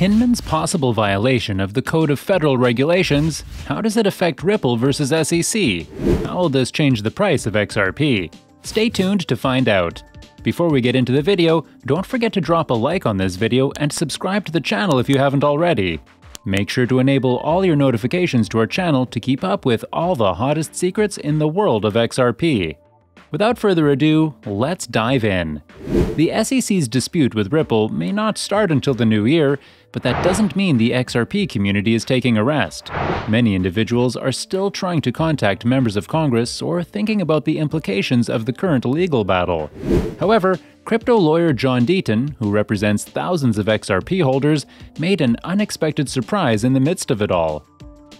Hinman's possible violation of the Code of Federal Regulations, how does it affect Ripple versus SEC? How will this change the price of XRP? Stay tuned to find out. Before we get into the video, don't forget to drop a like on this video and subscribe to the channel if you haven't already. Make sure to enable all your notifications to our channel to keep up with all the hottest secrets in the world of XRP. Without further ado, let's dive in. The SEC's dispute with Ripple may not start until the new year, but that doesn't mean the XRP community is taking a rest. Many individuals are still trying to contact members of Congress or thinking about the implications of the current legal battle. However, crypto lawyer John Deaton, who represents thousands of XRP holders, made an unexpected surprise in the midst of it all.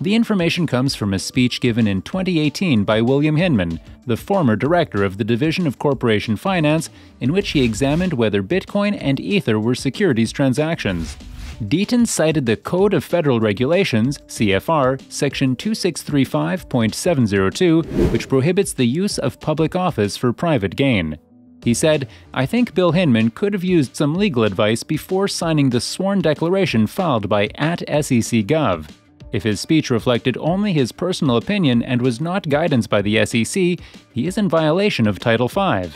The information comes from a speech given in 2018 by William Hinman, the former director of the Division of Corporation Finance, in which he examined whether Bitcoin and Ether were securities transactions. Deaton cited the Code of Federal Regulations, CFR, section 2635.702, which prohibits the use of public office for private gain. He said, I think Bill Hinman could have used some legal advice before signing the sworn declaration filed by at SEC.gov. If his speech reflected only his personal opinion and was not guidance by the SEC, he is in violation of Title V.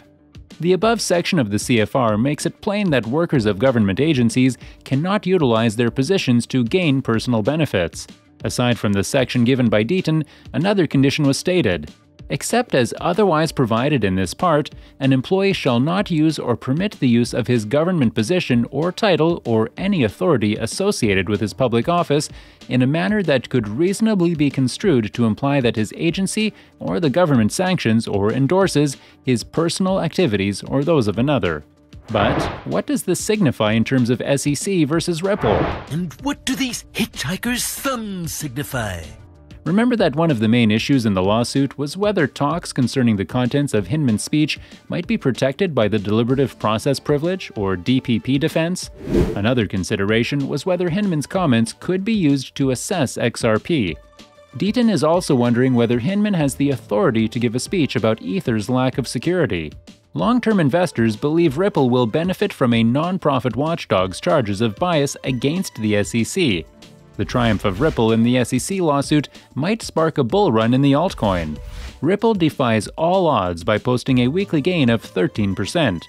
The above section of the CFR makes it plain that workers of government agencies cannot utilize their positions to gain personal benefits. Aside from the section given by Deaton, another condition was stated Except as otherwise provided in this part, an employee shall not use or permit the use of his government position or title or any authority associated with his public office in a manner that could reasonably be construed to imply that his agency or the government sanctions or endorses his personal activities or those of another. But what does this signify in terms of SEC versus Ripple? And what do these hitchhiker's thumbs signify? Remember that one of the main issues in the lawsuit was whether talks concerning the contents of Hinman's speech might be protected by the Deliberative Process Privilege, or DPP defense? Another consideration was whether Hinman's comments could be used to assess XRP. Deaton is also wondering whether Hinman has the authority to give a speech about Ether's lack of security. Long term investors believe Ripple will benefit from a non-profit watchdog's charges of bias against the SEC, the triumph of Ripple in the SEC lawsuit might spark a bull run in the altcoin. Ripple defies all odds by posting a weekly gain of 13%.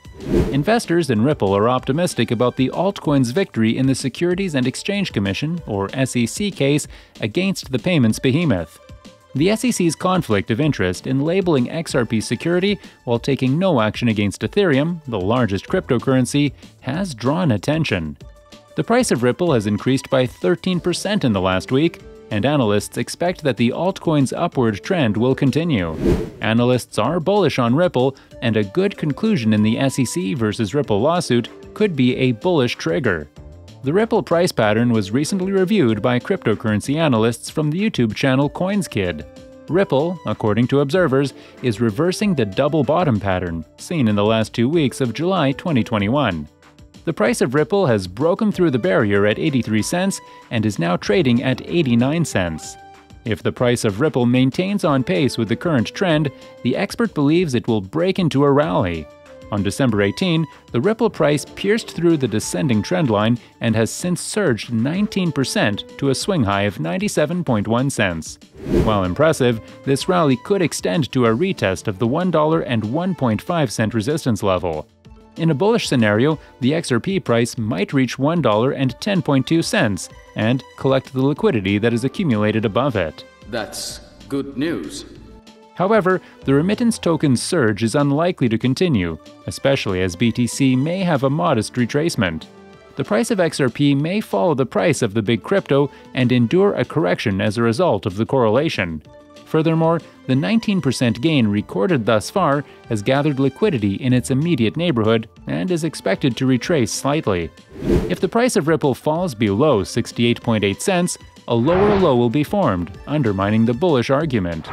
Investors in Ripple are optimistic about the altcoin's victory in the Securities and Exchange Commission, or SEC, case against the payments behemoth. The SEC's conflict of interest in labeling XRP security while taking no action against Ethereum, the largest cryptocurrency, has drawn attention. The price of Ripple has increased by 13% in the last week, and analysts expect that the altcoin's upward trend will continue. Analysts are bullish on Ripple, and a good conclusion in the SEC versus Ripple lawsuit could be a bullish trigger. The Ripple price pattern was recently reviewed by cryptocurrency analysts from the YouTube channel CoinsKid. Ripple, according to observers, is reversing the double bottom pattern seen in the last two weeks of July 2021 the price of Ripple has broken through the barrier at 83 cents and is now trading at 89 cents. If the price of Ripple maintains on pace with the current trend, the expert believes it will break into a rally. On December 18, the Ripple price pierced through the descending trendline and has since surged 19% to a swing high of 97.1 cents. While impressive, this rally could extend to a retest of the $1 and 1.5 cent resistance level. In a bullish scenario, the XRP price might reach $1.10.2 and collect the liquidity that is accumulated above it. That's good news. However, the remittance token surge is unlikely to continue, especially as BTC may have a modest retracement. The price of XRP may follow the price of the big crypto and endure a correction as a result of the correlation. Furthermore, the 19% gain recorded thus far has gathered liquidity in its immediate neighborhood and is expected to retrace slightly. If the price of Ripple falls below 68.8 cents, a lower low will be formed, undermining the bullish argument.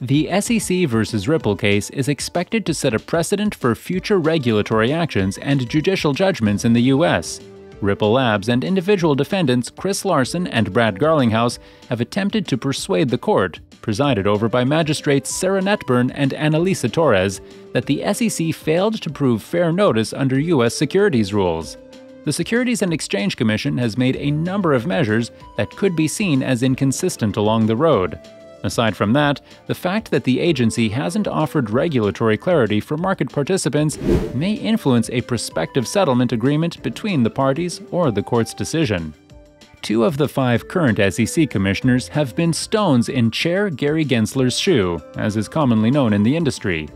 The SEC versus Ripple case is expected to set a precedent for future regulatory actions and judicial judgments in the U.S. Ripple Labs and individual defendants Chris Larsen and Brad Garlinghouse have attempted to persuade the court presided over by magistrates Sarah Netburn and Analisa Torres, that the SEC failed to prove fair notice under U.S. securities rules. the Securities and Exchange Commission has made a number of measures that could be seen as inconsistent along the road. Aside from that, the fact that the agency hasn't offered regulatory clarity for market participants may influence a prospective settlement agreement between the parties or the court's decision. Two of the five current SEC commissioners have been stones in Chair Gary Gensler's shoe, as is commonly known in the industry.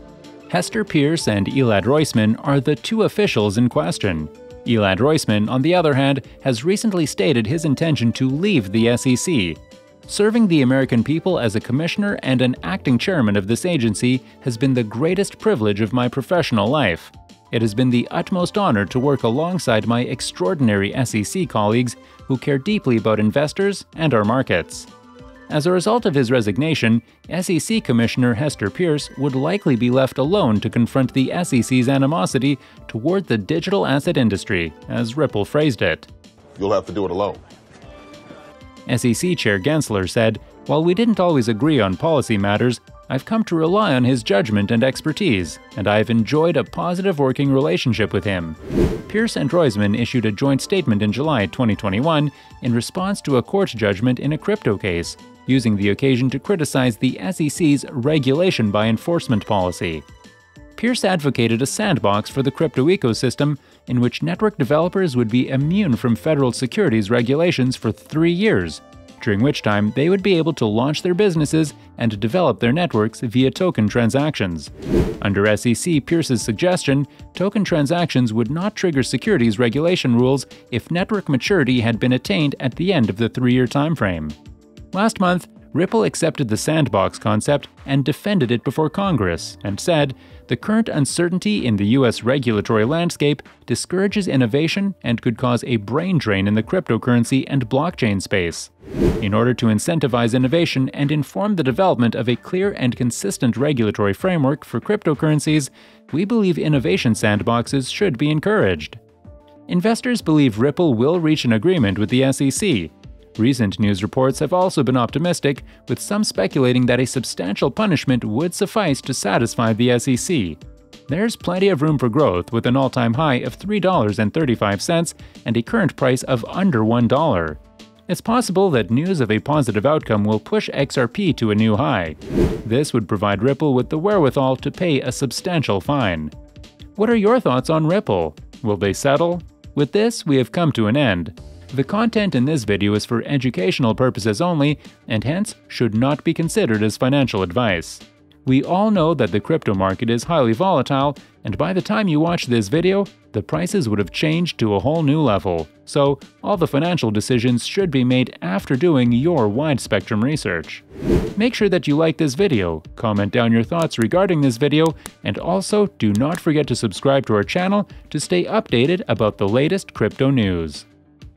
Hester Peirce and Elad Roisman are the two officials in question. Elad Roisman, on the other hand, has recently stated his intention to leave the SEC. Serving the American people as a commissioner and an acting chairman of this agency has been the greatest privilege of my professional life. It has been the utmost honor to work alongside my extraordinary SEC colleagues who care deeply about investors and our markets. As a result of his resignation, SEC Commissioner Hester Peirce would likely be left alone to confront the SEC's animosity toward the digital asset industry, as Ripple phrased it. You'll have to do it alone. SEC Chair Gensler said, While we didn't always agree on policy matters, I've come to rely on his judgment and expertise, and I've enjoyed a positive working relationship with him. Peirce and Roisman issued a joint statement in July 2021 in response to a court judgment in a crypto case, using the occasion to criticize the SEC's regulation by enforcement policy. Peirce advocated a sandbox for the crypto ecosystem in which network developers would be immune from federal securities regulations for three years, during which time they would be able to launch their businesses and develop their networks via token transactions. Under SEC Peirce's suggestion, token transactions would not trigger securities regulation rules if network maturity had been attained at the end of the three-year timeframe. Last month, Ripple accepted the sandbox concept and defended it before Congress and said, the current uncertainty in the US regulatory landscape discourages innovation and could cause a brain drain in the cryptocurrency and blockchain space. In order to incentivize innovation and inform the development of a clear and consistent regulatory framework for cryptocurrencies, we believe innovation sandboxes should be encouraged. Investors believe Ripple will reach an agreement with the SEC, Recent news reports have also been optimistic, with some speculating that a substantial punishment would suffice to satisfy the SEC. There's plenty of room for growth with an all time high of $3.35 and a current price of under $1. It's possible that news of a positive outcome will push XRP to a new high. This would provide Ripple with the wherewithal to pay a substantial fine. What are your thoughts on Ripple? Will they settle? With this, we have come to an end. The content in this video is for educational purposes only and hence should not be considered as financial advice. We all know that the crypto market is highly volatile, and by the time you watch this video, the prices would have changed to a whole new level. So, all the financial decisions should be made after doing your wide spectrum research. Make sure that you like this video, comment down your thoughts regarding this video, and also do not forget to subscribe to our channel to stay updated about the latest crypto news.